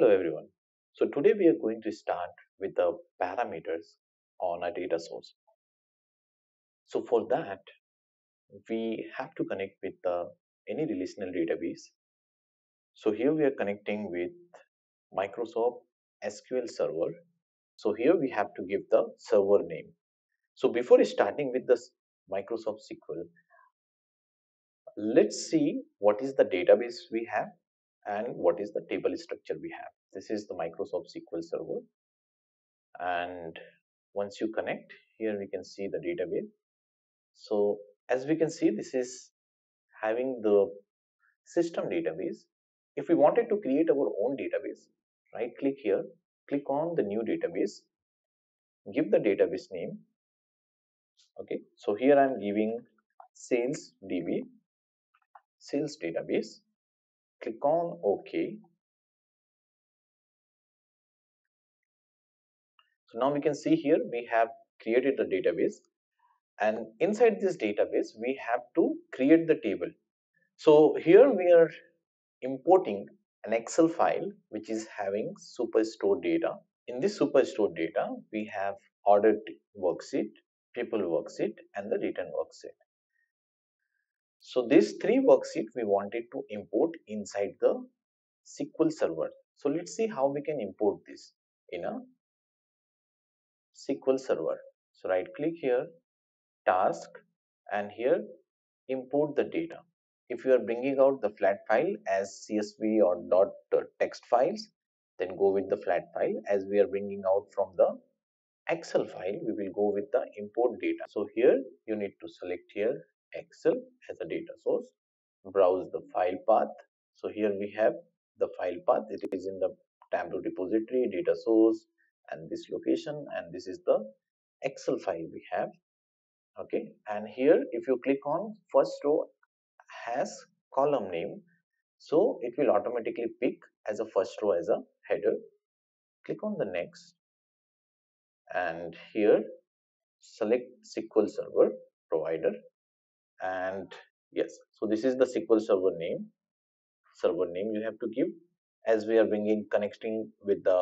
Hello everyone. So today we are going to start with the parameters on a data source. So for that, we have to connect with the, any relational database. So here we are connecting with Microsoft SQL Server. So here we have to give the server name. So before starting with the Microsoft SQL, let's see what is the database we have and what is the table structure we have. This is the Microsoft SQL Server. And once you connect, here we can see the database. So as we can see, this is having the system database. If we wanted to create our own database, right click here, click on the new database, give the database name. Okay, so here I am giving sales DB, sales database click on OK. So now we can see here we have created the database and inside this database we have to create the table. So here we are importing an Excel file which is having superstore data. In this superstore data we have ordered worksheet, people worksheet and the return worksheet. So these three worksheet we wanted to import inside the SQL server. So let's see how we can import this in a SQL server. So right click here, task and here import the data. If you are bringing out the flat file as CSV or dot uh, text files, then go with the flat file. As we are bringing out from the Excel file, we will go with the import data. So here you need to select here Excel as a data source, browse the file path. So here we have the file path, it is in the Tableau repository, data source and this location and this is the Excel file we have. Okay, and here if you click on first row has column name, so it will automatically pick as a first row as a header. Click on the next and here select SQL Server provider and yes so this is the sql server name server name you have to give as we are bringing connecting with the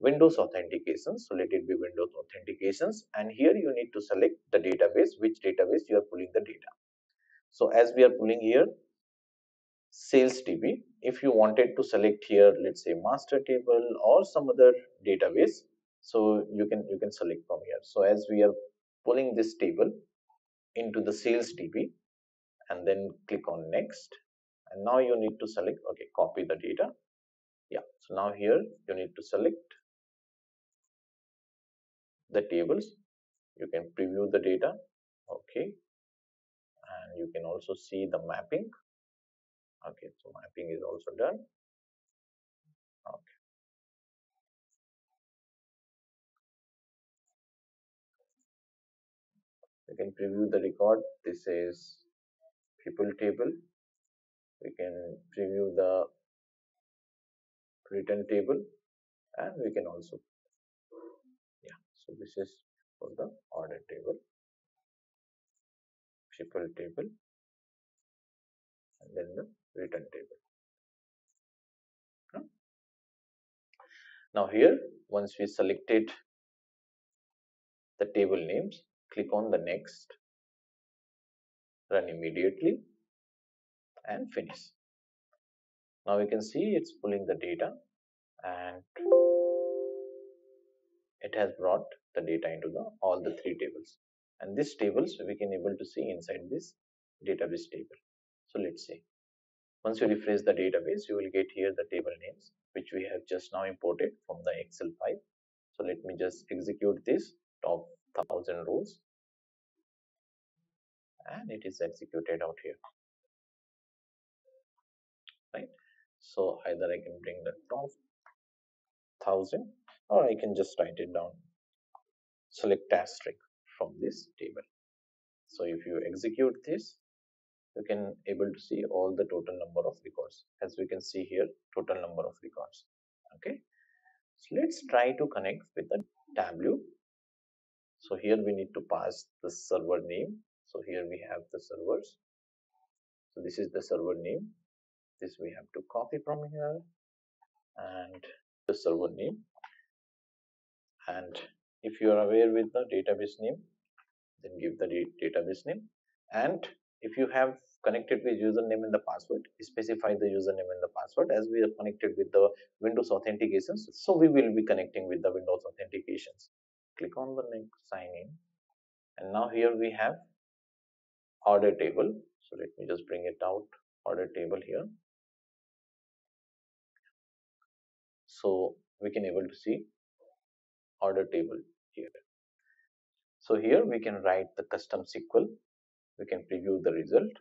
windows authentication so let it be windows authentications. And here you need to select the database which database you are pulling the data. So as we are pulling here sales db if you wanted to select here let's say master table or some other database so you can you can select from here. So as we are pulling this table into the sales db and then click on next. And now you need to select okay copy the data. Yeah. So now here you need to select the tables. You can preview the data okay. And you can also see the mapping. Okay so mapping is also done. Okay. You can preview the record. This is people table. We can preview the return table. And we can also so this is for the order table. People table. And then the return table. Hmm. Now here once we selected the table names click on the next run immediately and finish. Now we can see it's pulling the data and it has brought the data into the all the three tables and these tables we can able to see inside this database table. So let's see. Once you refresh the database, you will get here the table names which we have just now imported from the Excel file. So let me just execute this top thousand rows and it is executed out here right so either i can bring the top thousand or i can just write it down select asterisk from this table. So if you execute this you can able to see all the total number of records. As we can see here total number of records. Okay? So let's try to connect with the tableau so here we need to pass the server name. So here we have the servers. So this is the server name. This we have to copy from here. And the server name. And if you are aware with the database name then give the database name. And if you have connected with username and the password specify the username and the password as we are connected with the windows authentications. So we will be connecting with the windows authentications. Click on the next sign in. And now here we have order table. So let me just bring it out. Order table here. So we can able to see order table here. So here we can write the custom SQL we can preview the result.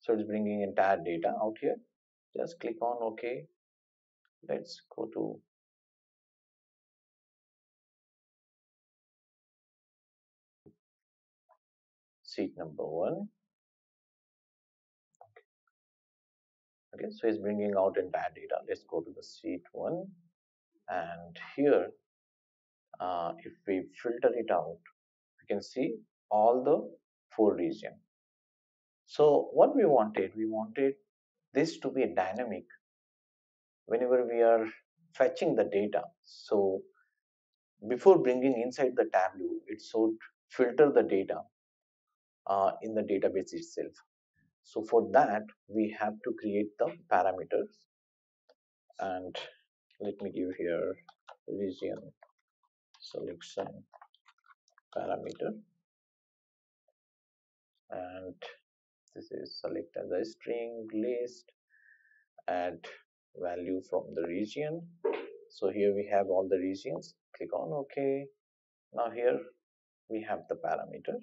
So it's bringing entire data out here. Just click on ok. Let's go to sheet number one. Okay, okay so it's bringing out entire data. Let's go to the sheet one and here uh, if we filter it out we can see all the four region. So what we wanted we wanted this to be dynamic whenever we are fetching the data. So before bringing inside the tableau it should filter the data uh, in the database itself. So for that, we have to create the parameters. And let me give here region selection parameter. And this is select as a string list add value from the region. So here we have all the regions. Click on ok. Now here we have the parameter.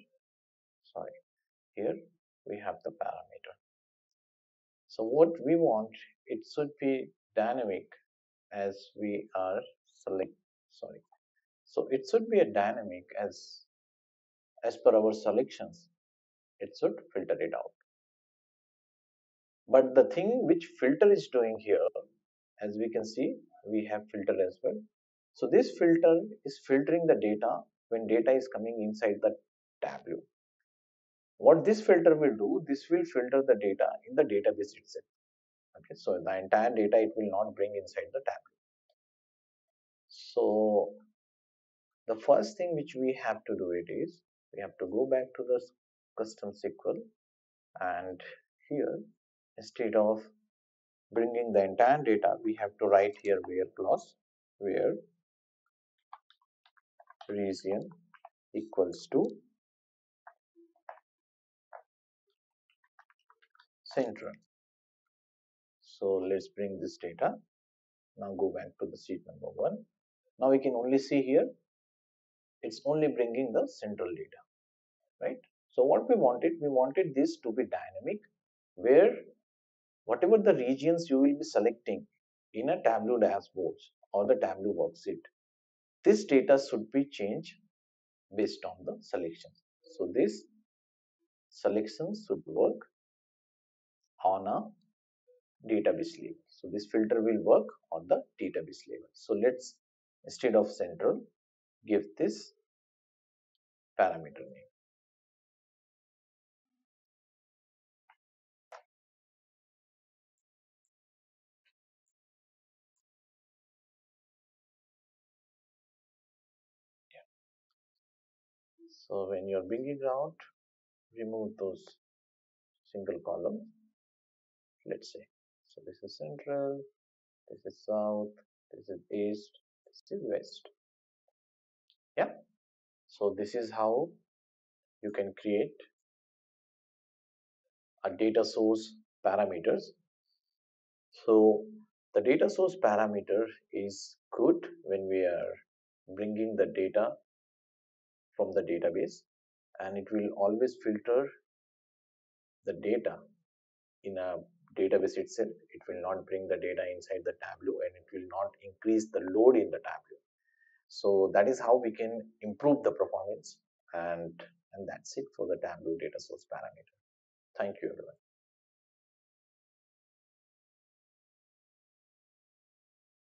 Sorry. Here we have the parameter. So what we want it should be dynamic as we are select sorry. So it should be a dynamic as as per our selections. It should filter it out. But the thing which filter is doing here as we can see we have filter as well. So this filter is filtering the data when data is coming inside the tableau. What this filter will do, this will filter the data in the database itself. Okay, so the entire data it will not bring inside the tableau. So the first thing which we have to do it is we have to go back to the custom SQL and here instead of bringing the entire data we have to write here where clause where region equals to central. So let's bring this data. Now go back to the sheet number one. Now we can only see here, it's only bringing the central data, right? So what we wanted, we wanted this to be dynamic where whatever the regions you will be selecting in a Tableau dashboard or the Tableau worksheet, this data should be changed based on the selections. So this selections should work on a database level. So this filter will work on the database level. So let's instead of central give this parameter name. Yeah. So when you're bringing out, remove those single columns let's say so this is central this is south this is east this is west. Yeah. So this is how you can create a data source parameters. So the data source parameter is good when we are bringing the data from the database and it will always filter the data in a database itself. It will not bring the data inside the Tableau and it will not increase the load in the Tableau. So that is how we can improve the performance and, and that's it for the Tableau data source parameter. Thank you everyone.